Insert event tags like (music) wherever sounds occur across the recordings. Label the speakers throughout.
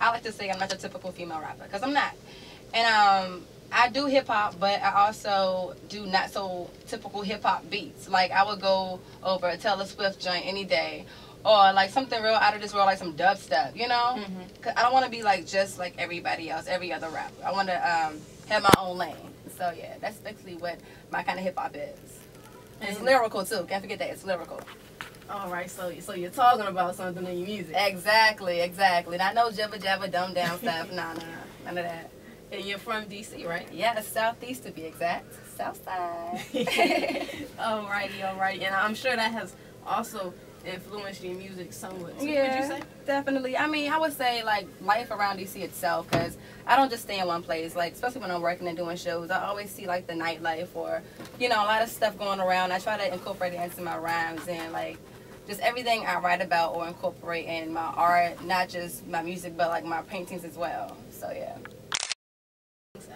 Speaker 1: I like to say I'm not your typical female rapper because I'm not. And um, I do hip hop, but I also do not so typical hip hop beats. Like I would go over a Taylor Swift joint any day, or like something real out of this world, like some dubstep. You know,
Speaker 2: Mm-hmm.
Speaker 1: Cause I don't want to be like just like everybody else, every other rapper. I want to um, have my own lane. So yeah, that's basically what my kind of hip hop is. And it's lyrical too. Can't forget that it's lyrical.
Speaker 2: All right, so so you're talking about something in your music,
Speaker 1: Exactly, exactly. Not no jabba jabba dumb down stuff. Nah, nah, none of that.
Speaker 2: and you're from DC, right?
Speaker 1: Yeah, southeast to be exact. South side. (laughs)
Speaker 2: Alrighty, alrighty, and I'm sure that has also influenced your music somewhat. Too,
Speaker 1: yeah,
Speaker 2: would you say?
Speaker 1: definitely. I mean, I would say like life around DC itself, because I don't just stay in one place. Like, especially when I'm working and doing shows, I always see like the nightlife or, you know, a lot of stuff going around. I try to incorporate it into my rhymes and like just everything I write about or incorporate in my art, not just my music, but like my paintings as well. So yeah.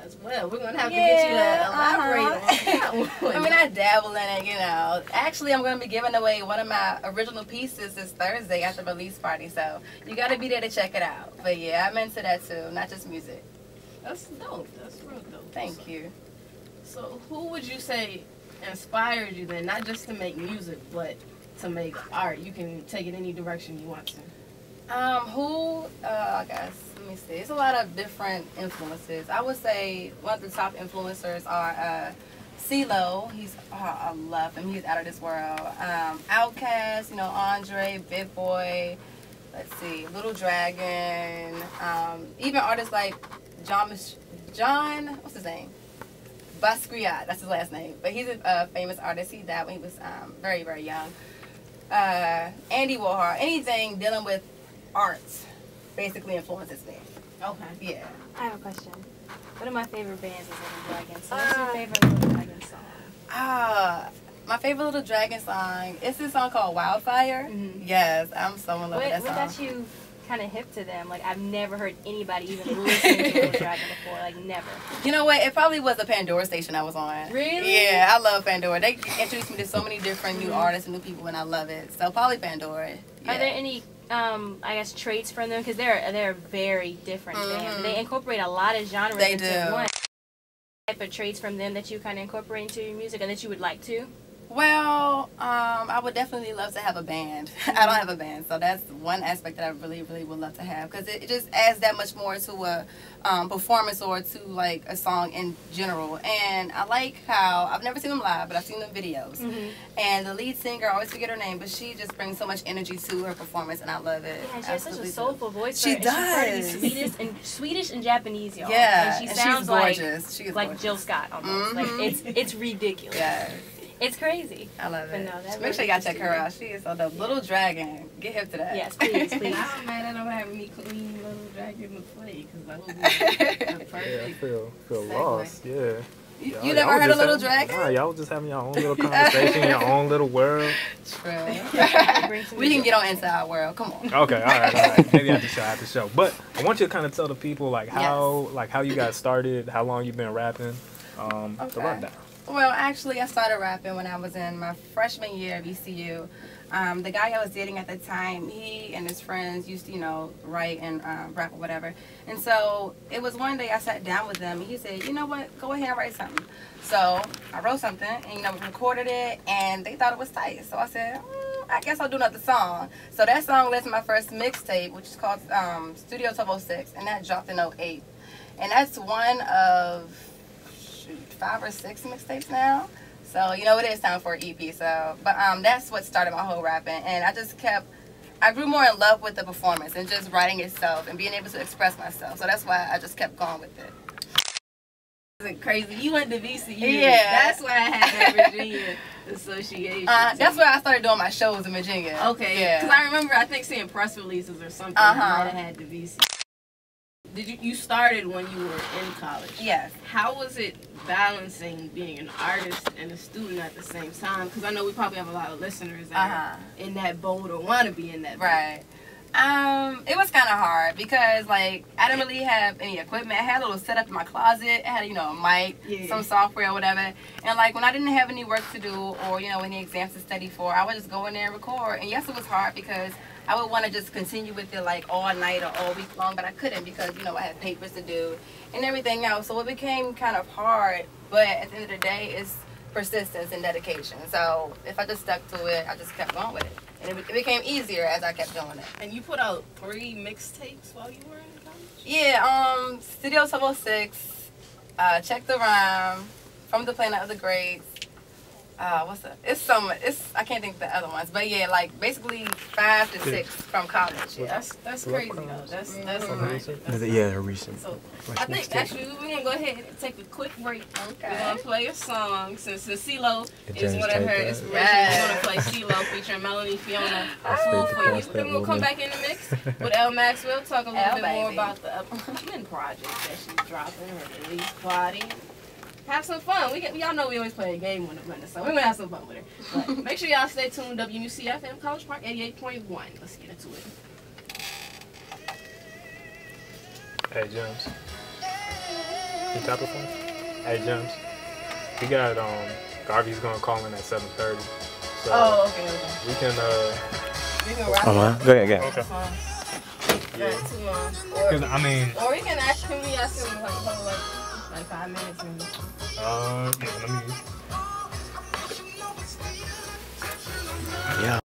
Speaker 2: As well, we're gonna have to get you to elaborate
Speaker 1: uh-huh.
Speaker 2: on that one. (laughs)
Speaker 1: I mean, I dabble in it, you know. Actually, I'm going to be giving away one of my original pieces this Thursday at the release party, so you got to be there to check it out. But yeah, I'm into that too, not just music.
Speaker 2: that's dope. That's real dope.
Speaker 1: Thank you.
Speaker 2: So, who would you say inspired you then, not just to make music, but to make art? You can take it any direction you want to.
Speaker 1: Um, who? Uh, I guess. Let me see. It's a lot of different influences. I would say one of the top influencers are uh, CeeLo. He's oh, I love him. He's out of this world. Um, Outkast. You know, Andre, Big Boi. Let's see, Little Dragon. Um, even artists like John. John. What's his name? Basquiat. That's his last name. But he's a uh, famous artist. He died when he was um, very very young. Uh, Andy Warhol. Anything dealing with art basically influences me.
Speaker 2: Okay.
Speaker 1: Yeah.
Speaker 3: I have a question. One of my favorite bands is Little Dragon. So what's your
Speaker 1: Ah.
Speaker 3: favorite Little Dragon song?
Speaker 1: Ah, my favorite little dragon song. It's this song called Wildfire.
Speaker 3: Mhm.
Speaker 1: Yes, I'm so in love
Speaker 3: What,
Speaker 1: with
Speaker 3: what
Speaker 1: that
Speaker 3: got
Speaker 1: song.
Speaker 3: you kind of hip to them? Like I've never heard anybody even (laughs) listen to Little Dragon before. Like never.
Speaker 1: You know what? It probably was the Pandora station I was on.
Speaker 3: Really?
Speaker 1: Yeah, I love Pandora. They introduced me to so many different new
Speaker 3: Mhm.
Speaker 1: artists and new people, and I love it. So probably Pandora. Yeah.
Speaker 3: Are there any, um, I guess, traits from them? Because they're they're very different bands.
Speaker 1: Mhm.
Speaker 3: They incorporate a lot of genres
Speaker 1: They
Speaker 3: into
Speaker 1: do.
Speaker 3: one. Type of traits from them that you kind of incorporate into your music, and that you would like to.
Speaker 1: Well, um, I would definitely love to have a band. (laughs) I don't have a band, so that's one aspect that I really, really would love to have because it, it just adds that much more to a um, performance or to like a song in general. And I like how I've never seen them live, but I've seen them videos.
Speaker 3: Mm-hmm.
Speaker 1: And the lead singer, I always forget her name, but she just brings so much energy to her performance, and I love it.
Speaker 3: Yeah, she has such a soulful voice.
Speaker 1: She
Speaker 3: her, and She's the Swedish and Swedish and Japanese, y'all.
Speaker 1: Yeah,
Speaker 3: and she
Speaker 1: and
Speaker 3: sounds
Speaker 1: she's
Speaker 3: like
Speaker 1: she is
Speaker 3: like. Jill Scott almost. Like
Speaker 1: Mhm.
Speaker 3: it's it's ridiculous.
Speaker 1: Yeah,
Speaker 3: It's crazy.
Speaker 1: I love
Speaker 3: But
Speaker 1: it.
Speaker 3: no, that
Speaker 1: Make sure you gotta check her out. She is so dope. Little Dragon. Get hip to that.
Speaker 3: Yes, please, (laughs) please.
Speaker 2: I'm mad at them having me clean little dragon to play because that would be the
Speaker 4: Yeah, I
Speaker 2: perfect.
Speaker 4: feel feel
Speaker 1: Segue.
Speaker 4: lost. Yeah.
Speaker 1: You,
Speaker 4: Y'all-
Speaker 1: you
Speaker 4: y'all
Speaker 1: never heard of Little
Speaker 4: having-
Speaker 1: Dragon?
Speaker 4: Nah, y'all was just having your own little conversation, your own little world.
Speaker 1: True. (laughs) We can get on Inside World. Come on.
Speaker 4: Okay, all right, all right. (laughs) Maybe after show, after show. But I want you to kind of tell the people like how like how you got started, how long you've been rapping, um, the rundown.
Speaker 1: Well, actually, I started rapping when I was in my freshman year of VCU. Um, the guy I was dating at the time, he and his friends used to, you know, write and uh, rap or whatever. And so it was one day I sat down with them and he said, you know what, go ahead and write something. So I wrote something and, you know, recorded it and they thought it was tight. So I said, mm, I guess I'll do another song. So that song led to my first mixtape, which is called um, Studio 1206, and that dropped in 08. And that's one of five or six mixtapes now. So you know it is time for an EP. So, but um, that's what started my whole rapping, and I just kept. I grew more in love with the performance and just writing itself and being able to express myself. So that's why I just kept going with it.
Speaker 2: Isn't crazy. You went to VCU.
Speaker 1: Yeah.
Speaker 2: That's why I had that Virginia (laughs) association.
Speaker 1: Uh, that's where I started doing my shows in Virginia.
Speaker 2: Okay.
Speaker 1: Yeah.
Speaker 2: Because I remember, I think seeing press releases or something.
Speaker 1: Uh-huh.
Speaker 2: Uh-huh. Might have had the VC. Did you you started when you were in college?
Speaker 1: Yes.
Speaker 2: How was it balancing being an artist and a student at the same time? Because I know we probably have a lot of listeners that
Speaker 1: Uh-huh.
Speaker 2: are in that boat or want to be in that boat.
Speaker 1: Right. Um, it was kind of hard because like I didn't really have any equipment. I had a little setup in my closet. I had you know a mic,
Speaker 2: Yeah.
Speaker 1: some software or whatever. And like when I didn't have any work to do or you know any exams to study for, I would just go in there and record. And yes, it was hard because I would want to just continue with it like all night or all week long, but I couldn't because you know I had papers to do and everything else. So it became kind of hard. But at the end of the day, it's persistence and dedication. So if I just stuck to it, I just kept going with it, and it, it became easier as I kept doing it.
Speaker 2: And you put out three mixtapes while you were in college.
Speaker 1: Yeah, um, Studio 706, uh, Check the Rhyme, From the Planet of the Greats. Uh, what's up? It's some, it's, I can't think of the other ones, but yeah, like basically five to six from college. Yeah.
Speaker 2: That's that's crazy though.
Speaker 4: Crimes.
Speaker 2: That's that's
Speaker 4: Mhm.
Speaker 2: right. That's
Speaker 5: Yeah, they're recent.
Speaker 2: So I think
Speaker 5: mixtape.
Speaker 2: actually we're gonna go ahead and take a quick break.
Speaker 1: Okay.
Speaker 2: We're gonna play a song since since CeeLo
Speaker 5: It
Speaker 2: is
Speaker 5: just
Speaker 2: one of her inspirations.
Speaker 1: Yes.
Speaker 2: We're gonna play CeeLo featuring Melanie Fiona.
Speaker 5: Afraid
Speaker 2: Fool
Speaker 5: to
Speaker 2: for you.
Speaker 5: cross
Speaker 2: Then
Speaker 5: that
Speaker 2: we'll come back in the mix (laughs) with Elle Maxwell. Talk a little
Speaker 1: El
Speaker 2: bit more about the upcoming project that she's dropping, her release party. Have some fun. We get, y'all know we always play a game when the so we're gonna have some fun with her. But (laughs) make sure y'all stay tuned. WMUC FM College Park 88.1. Let's get into it.
Speaker 4: Hey, James. You tap it for? Hey, James. We got, um, Garvey's gonna call in at 7.30. So
Speaker 2: Oh, okay. okay.
Speaker 4: we can, uh,
Speaker 2: We can wrap
Speaker 5: Oh,
Speaker 2: it
Speaker 5: Go ahead, go ahead.
Speaker 4: okay.
Speaker 2: Uh,
Speaker 4: Yeah.
Speaker 2: Not too long. Or,
Speaker 4: 'Cause, I mean,
Speaker 2: or we can ask, can we ask him like, like, like five minutes? And,
Speaker 4: uh, yeah, let me,
Speaker 5: Yeah.